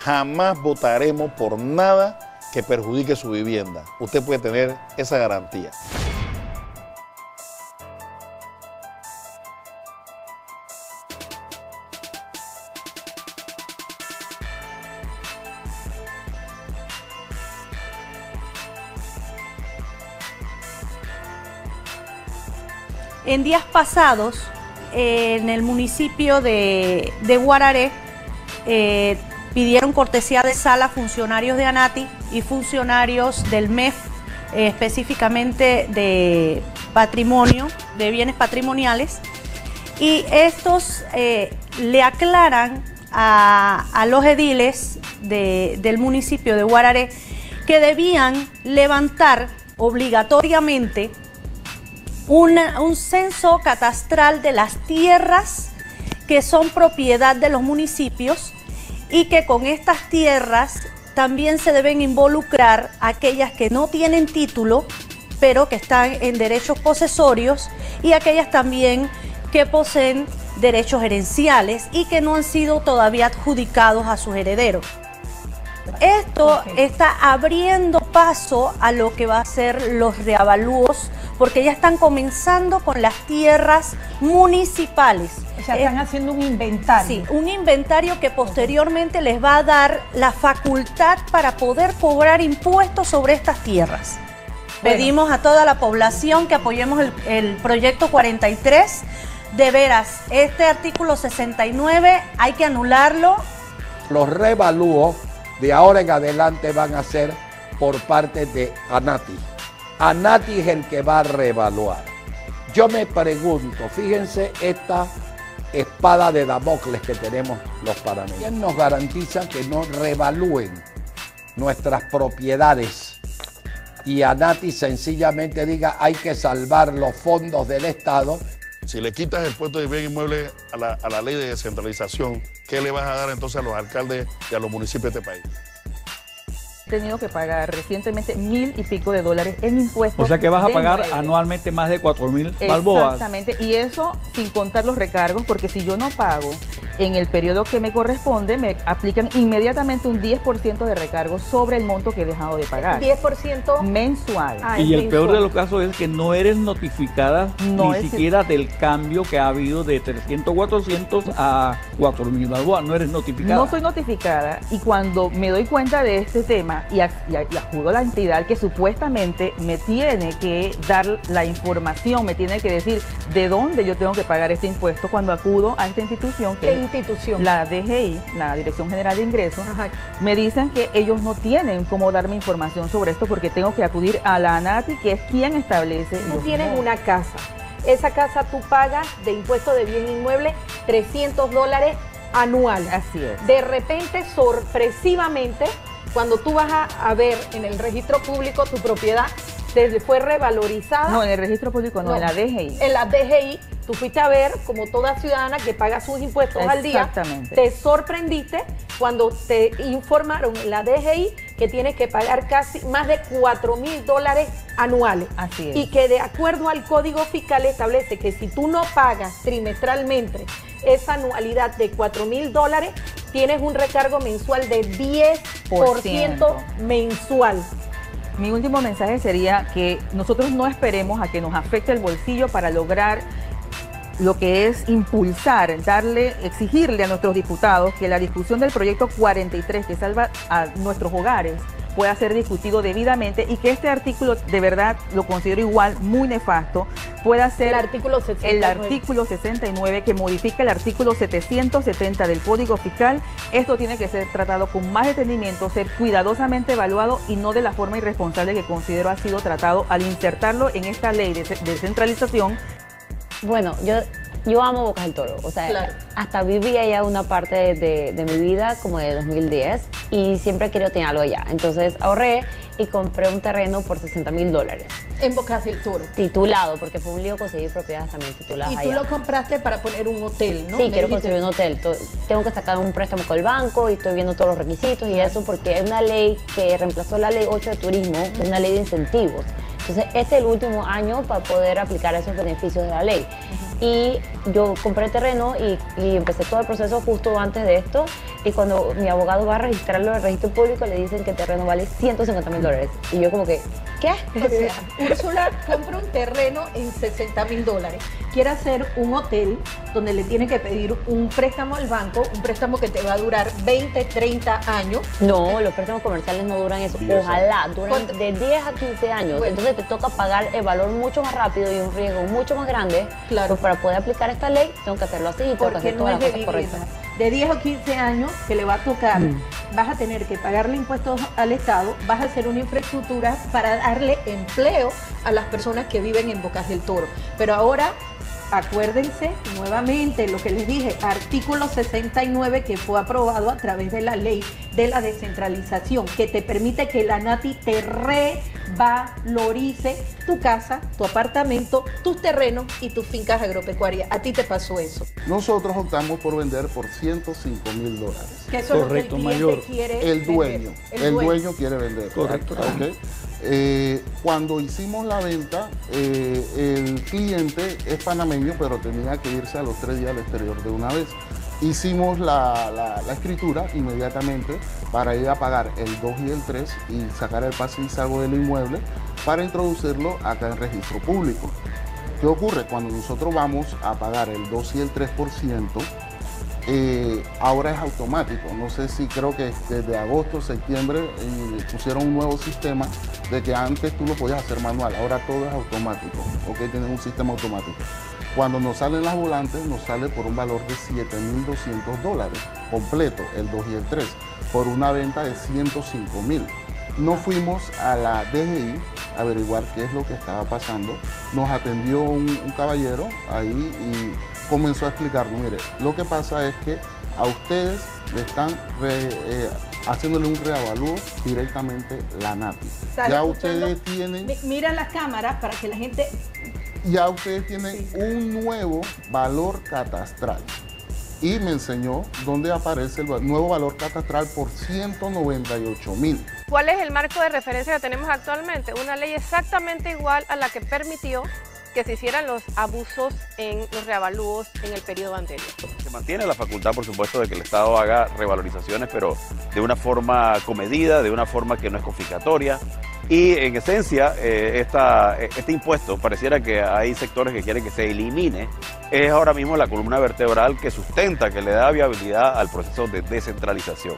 Jamás votaremos por nada que perjudique su vivienda. Usted puede tener esa garantía. En días pasados, eh, en el municipio de, de Guararé, eh, pidieron cortesía de sala funcionarios de ANATI y funcionarios del MEF, eh, específicamente de patrimonio, de bienes patrimoniales, y estos le aclaran a, los ediles de- del municipio de Guararé que debían levantar obligatoriamente una- un censo catastral de las tierras que son propiedad de los municipios y que con estas tierras también se deben involucrar aquellas que no tienen título, pero que están en derechos posesorios y aquellas también que poseen derechos herenciales y que no han sido todavía adjudicados a sus herederos. Esto está abriendo paso a lo que va a ser los reavalúos, porque ya están comenzando con las tierras municipales. O sea, están Eh, haciendo un inventario. Sí, un inventario que posteriormente les va a dar la facultad para poder cobrar impuestos sobre estas tierras. Bueno. Pedimos a toda la población que apoyemos el, el proyecto 43. De veras, este artículo 69 hay que anularlo. Los revalúos de ahora en adelante van a ser por parte de ANATI. ANATI es el que va a reevaluar. Yo me pregunto, fíjense esta espada de Damocles que tenemos los panameños. ¿Quién nos garantiza que no revalúen nuestras propiedades? Y ANATI sencillamente diga hay que salvar los fondos del Estado Si le quitas el puesto de bien inmueble a la, a la ley de descentralización, ¿qué le vas a dar entonces a los alcaldes y a los municipios de este país? Tenido que pagar recientemente mil y pico de dólares en impuestos. O sea que vas a pagar anualmente más de 4 mil balboas. Exactamente, y eso sin contar los recargos, porque si yo no pago en el periodo que me corresponde, me aplican inmediatamente un 10% de recargo sobre el monto que he dejado de pagar. 10%. Mensual. Ah, Y el peor de los casos es que no eres notificada No ni es- siquiera del cambio que ha habido de 300, 400 a 4 mil balboas. No eres notificada. No soy notificada y cuando me doy cuenta de este tema y, ac- y a- y acudo a la entidad que supuestamente me tiene que dar la información, me tiene que decir de dónde yo tengo que pagar este impuesto cuando acudo a esta institución que ¿Qué es institución? la DGI, la Dirección General de Ingresos, Ajá. me dicen que ellos no tienen cómo darme información sobre esto porque tengo que acudir a la ANATI, que es quien establece. Tú los tienes una casa. Esa casa tú pagas de impuesto de bien inmueble 300 dólares anual. Así es. De repente, sorpresivamente, cuando tú vas a, a ver en el registro público tu propiedad, te fue revalorizada. No, en el registro público no, No. en la DGI. En la DGI, tú fuiste a ver, como toda ciudadana que paga sus impuestos al día, te sorprendiste cuando te informaron la DGI que tienes que pagar casi más de 4 mil dólares anuales. Así es. Y que de acuerdo al código fiscal establece que si tú no pagas trimestralmente esa anualidad de 4 mil dólares, tienes un recargo mensual de 10% mensual. Mi último mensaje sería que nosotros no esperemos a que nos afecte el bolsillo para lograr lo que es impulsar, darle, exigirle a nuestros diputados que la discusión del proyecto 43 que salva a nuestros hogares pueda ser discutido debidamente y que este artículo de verdad lo considero igual muy nefasto, pueda ser El artículo 69. el artículo 69 que modifica el artículo 770 del Código Fiscal. Esto tiene que ser tratado con más detenimiento, ser cuidadosamente evaluado y no de la forma irresponsable que considero ha sido tratado al insertarlo en esta ley de de descentralización Bueno, yo yo amo Bocas del Toro, o sea, Claro. hasta viví allá una parte de, de mi vida, como de 2010, y siempre querido tener algo allá. Entonces ahorré y compré un terreno por 60 mil dólares, En Bocas del Toro. titulado, porque fue un lío conseguir propiedades también tituladas Y tú allá. lo compraste para poner un hotel, ¿no? Sí, Me quiero dijiste. construir un hotel. Tengo que sacar un préstamo con el banco y estoy viendo todos los requisitos y eso porque es una ley que reemplazó la ley 8 de turismo, una ley de incentivos. Entonces, este es el último año para poder aplicar esos beneficios de la ley. Y yo compré terreno y, y empecé todo el proceso justo antes de esto. Y cuando mi abogado va a registrarlo en el registro público, le dicen que el terreno vale 150 mil dólares. Y yo como que, ¿qué? O sea, Úrsula compra un terreno en 60 mil dólares. Quiere hacer un hotel donde le tiene que pedir un préstamo al banco, un préstamo que te va a durar 20, 30 años. No, los préstamos comerciales no duran eso. Ojalá, duran de 10 a 15 años. Bueno. Entonces te toca pagar el valor mucho más rápido y un riesgo mucho más grande. Claro. Pues para poder aplicar esta ley, tengo que hacerlo así y tengo que porque hacer no todas las de cosas correctas. De 10 o 15 años que le va a tocar, vas a tener que pagarle impuestos al Estado, vas a hacer una infraestructura para darle empleo a las personas que viven en Bocas del Toro. Pero ahora, acuérdense nuevamente lo que les dije, artículo 69 que fue aprobado a través de la ley de la descentralización, que te permite que la NATI te revalorice tu casa, tu apartamento, tus terrenos y tus fincas agropecuarias. A ti te pasó eso. Nosotros optamos por vender por 105 mil dólares. Que eso Correcto, es lo que el mayor. quiere El vender. dueño, el, dueño. quiere vender. Correcto. Ok. Eh, cuando hicimos la venta, eh, el cliente es panameño, pero tenía que irse a los tres días al exterior de una vez. Hicimos la, escritura inmediatamente para ir a pagar el 2 y el 3 y sacar el pase y salvo del inmueble para introducirlo acá en registro público. ¿Qué ocurre? Cuando nosotros vamos a pagar el 2 y el 3%, eh, ahora es automático. No sé si creo que desde agosto, septiembre eh, pusieron un nuevo sistema de que antes tú lo podías hacer manual, ahora todo es automático, ¿ok? Tienen un sistema automático. Cuando nos salen las volantes, nos sale por un valor de 7.200 dólares completo, el 2 y el 3, por una venta de 105 mil. No fuimos a la DGI a averiguar qué es lo que estaba pasando. Nos atendió un, un caballero ahí y comenzó a explicarnos, mire, lo que pasa es que a ustedes le están re- eh, haciéndole un reavalúo directamente la NAPI. ¿Estás Ya escuchando? ustedes tienen Mi- Mira las cámaras para que la gente ya ustedes tienen un nuevo valor catastral. Y me enseñó dónde aparece el nuevo valor catastral por 198 mil. ¿Cuál es el marco de referencia que tenemos actualmente? Una ley exactamente igual a la que permitió que se hicieran los abusos en los reavalúos en el periodo anterior. Se mantiene la facultad, por supuesto, de que el Estado haga revalorizaciones, pero de una forma comedida, de una forma que no es confiscatoria. Y en esencia, eh, esta- este impuesto, pareciera que hay sectores que quieren que se elimine, es ahora mismo la columna vertebral que sustenta, que le da viabilidad al proceso de descentralización.